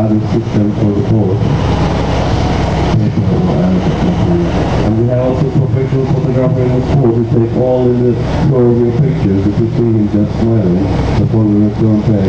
other system for the board. And we have also professional photographer in the school to take all in the program pictures if you see him just smiling before the return page.